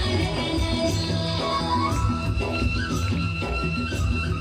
Thank you.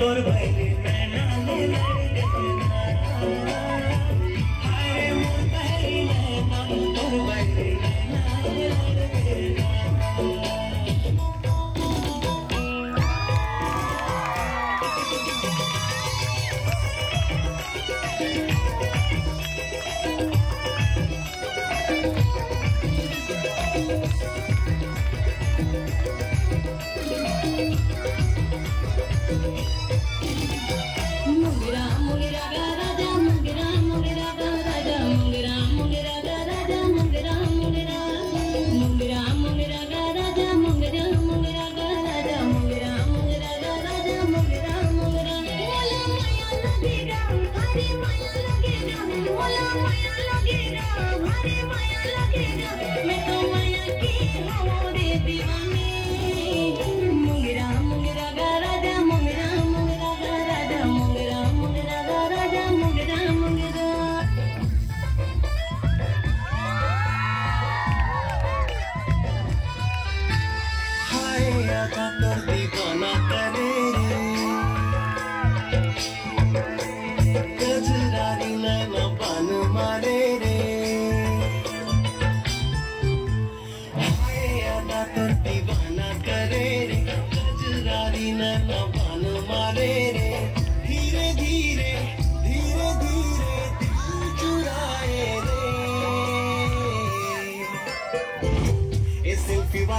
तोर भैले मैं नामे लड़ देखना आए मोर भैले मैं नामे तोर भैले मैं नामे लड़ देखना Thank you. मैं तो माया की हूँ रे दीवानी मुगरा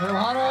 भारत